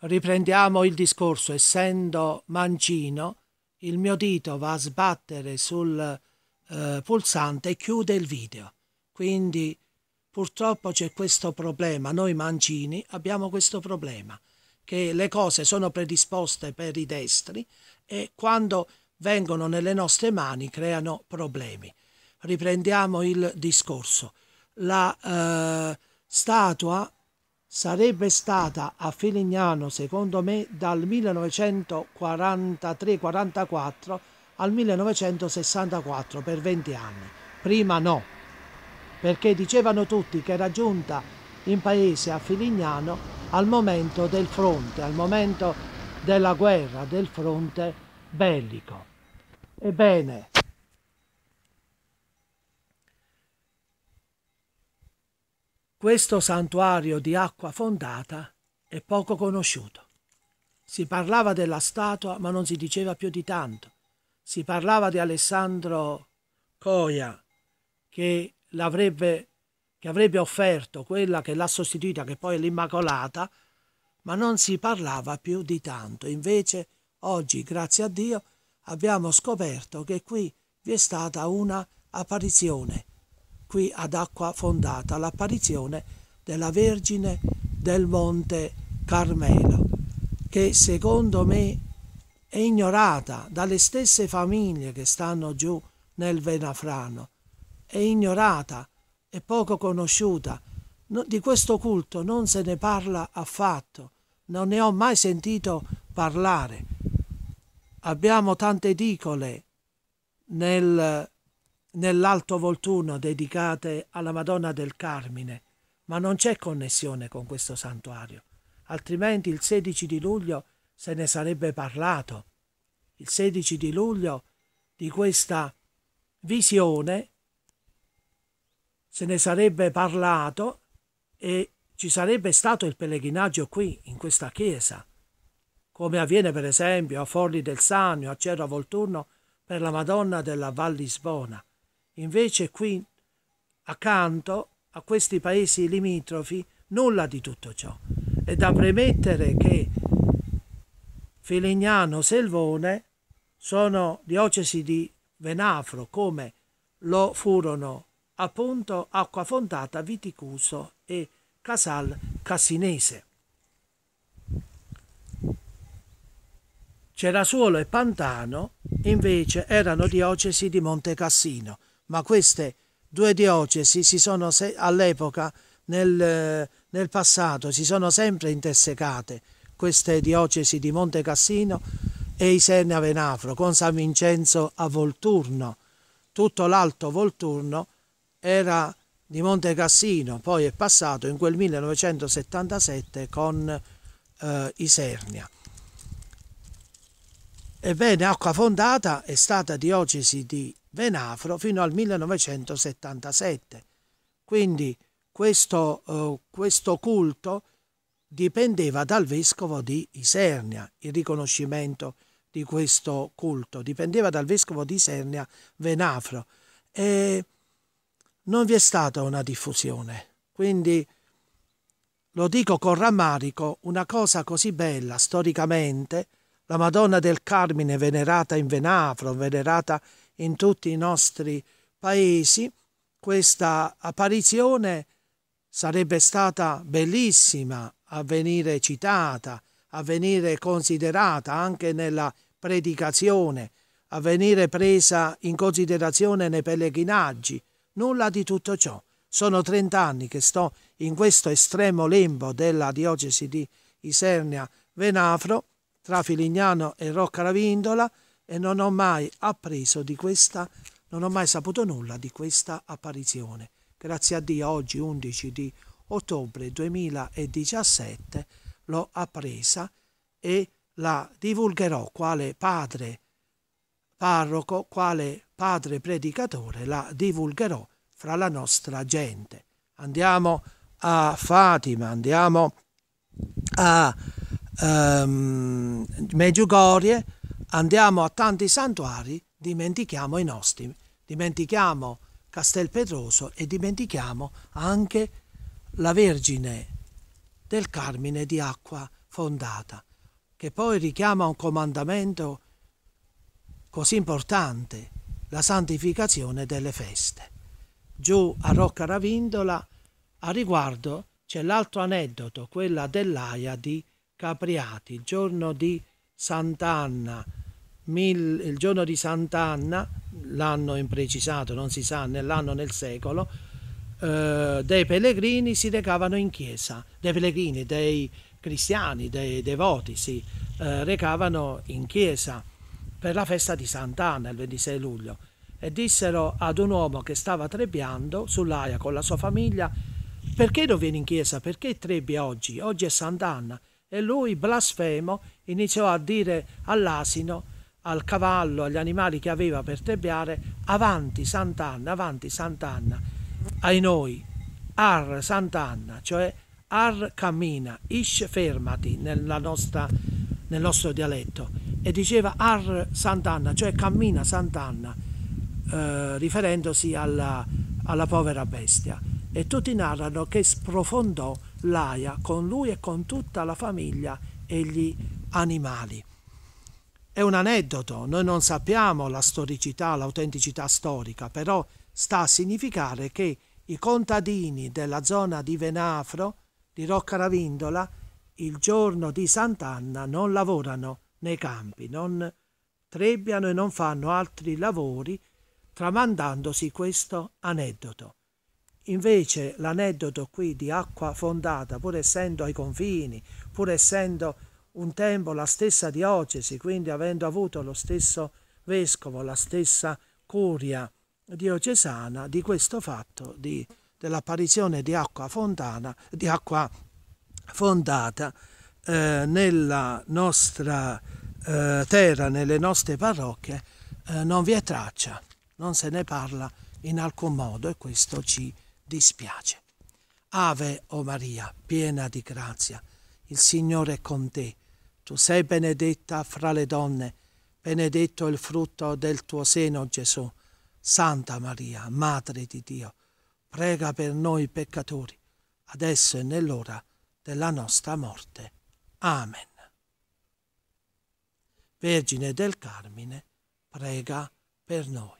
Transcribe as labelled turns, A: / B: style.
A: Riprendiamo il discorso. Essendo mancino, il mio dito va a sbattere sul eh, pulsante e chiude il video. Quindi purtroppo c'è questo problema. Noi mancini abbiamo questo problema, che le cose sono predisposte per i destri e quando vengono nelle nostre mani creano problemi. Riprendiamo il discorso. La eh, statua sarebbe stata a Filignano, secondo me, dal 1943-44 al 1964 per 20 anni. Prima no, perché dicevano tutti che era giunta in paese a Filignano al momento del fronte, al momento della guerra, del fronte bellico. Ebbene, questo santuario di acqua fondata è poco conosciuto. Si parlava della statua, ma non si diceva più di tanto. Si parlava di Alessandro Coia, che, l'avrebbe, che avrebbe offerto quella che l'ha sostituita, che poi è l'Immacolata, ma non si parlava più di tanto. Invece, oggi, grazie a Dio, abbiamo scoperto che qui vi è stata una apparizione, qui ad acqua fondata, l'apparizione della Vergine del Monte Carmelo, che secondo me è ignorata dalle stesse famiglie che stanno giù nel Venafrano, è ignorata, è poco conosciuta. No, di questo culto non se ne parla affatto, non ne ho mai sentito parlare abbiamo tante edicole nel, nell'Alto Volturno dedicate alla Madonna del Carmine, ma non c'è connessione con questo santuario, altrimenti il 16 di luglio se ne sarebbe parlato. Il 16 di luglio di questa visione se ne sarebbe parlato e ci sarebbe stato il pellegrinaggio qui, in questa chiesa come avviene per esempio a Forli del Sannio, a Cerro Volturno per la Madonna della Val Lisbona. Invece qui, accanto a questi paesi limitrofi, nulla di tutto ciò. È da premettere che Filignano Selvone sono diocesi di Venafro, come lo furono appunto Acquafondata, Viticuso e Casal Cassinese. Cerasuolo e Pantano invece erano diocesi di Monte Cassino, ma queste due diocesi si sono all'epoca, nel, nel passato, si sono sempre intersecate, queste diocesi di Monte Cassino e Isernia Venafro, con San Vincenzo a Volturno. Tutto l'Alto Volturno era di Monte Cassino, poi è passato in quel 1977 con eh, Isernia. Ebbene, Acqua Fondata è stata diocesi di Venafro fino al 1977. Quindi questo, eh, questo culto dipendeva dal vescovo di Isernia, il riconoscimento di questo culto dipendeva dal vescovo di Isernia Venafro e non vi è stata una diffusione. Quindi lo dico con rammarico, una cosa così bella storicamente la Madonna del Carmine venerata in Venafro, venerata in tutti i nostri paesi, questa apparizione sarebbe stata bellissima a venire citata, a venire considerata anche nella predicazione, a venire presa in considerazione nei pellegrinaggi. Nulla di tutto ciò. Sono trent'anni che sto in questo estremo lembo della diocesi di Isernia Venafro tra Filignano e Rocca Ravindola e non ho mai appreso di questa, non ho mai saputo nulla di questa apparizione. Grazie a Dio oggi 11 di ottobre 2017 l'ho appresa e la divulgherò quale padre parroco, quale padre predicatore, la divulgherò fra la nostra gente. Andiamo a Fatima, andiamo a um, Meggiugorie, andiamo a tanti santuari, dimentichiamo i nostri, dimentichiamo Castel Pedroso e dimentichiamo anche la Vergine del Carmine di acqua fondata, che poi richiama un comandamento così importante, la santificazione delle feste. Giù a Rocca Ravindola, a riguardo, c'è l'altro aneddoto, quella dell'Aia di Capriati, giorno di Sant'Anna, mil, il giorno di Sant'Anna, l'anno imprecisato, non si sa nell'anno nel secolo, eh, dei pellegrini si recavano in chiesa, dei pellegrini, dei cristiani, dei devoti si eh, recavano in chiesa per la festa di Sant'Anna il 26 luglio e dissero ad un uomo che stava trebbiando sull'aia con la sua famiglia perché non vieni in chiesa? Perché trebbi oggi? Oggi è Sant'Anna. E lui, blasfemo, iniziò a dire all'asino, al cavallo, agli animali che aveva per trebbiare, avanti Sant'Anna, avanti Sant'Anna. Ai noi, ar Sant'Anna, cioè ar cammina, ish fermati nostra, nel nostro dialetto. E diceva ar Sant'Anna, cioè cammina Sant'Anna, eh, riferendosi alla, alla povera bestia e tutti narrano che sprofondò l'aia con lui e con tutta la famiglia e gli animali. È un aneddoto, noi non sappiamo la storicità, l'autenticità storica, però sta a significare che i contadini della zona di Venafro, di Roccaravindola, il giorno di Sant'Anna non lavorano nei campi, non trebbiano e non fanno altri lavori, tramandandosi questo aneddoto. Invece l'aneddoto qui di acqua fondata, pur essendo ai confini, pur essendo un tempo la stessa diocesi, quindi avendo avuto lo stesso vescovo, la stessa curia diocesana, di questo fatto di, dell'apparizione di acqua, fontana, di acqua fondata eh, nella nostra eh, terra, nelle nostre parrocchie, eh, non vi è traccia, non se ne parla in alcun modo e questo ci dispiace. Ave, o Maria, piena di grazia, il Signore è con te. Tu sei benedetta fra le donne, benedetto il frutto del tuo seno, Gesù. Santa Maria, Madre di Dio, prega per noi peccatori, adesso e nell'ora della nostra morte. Amen. Vergine del Carmine, prega per noi.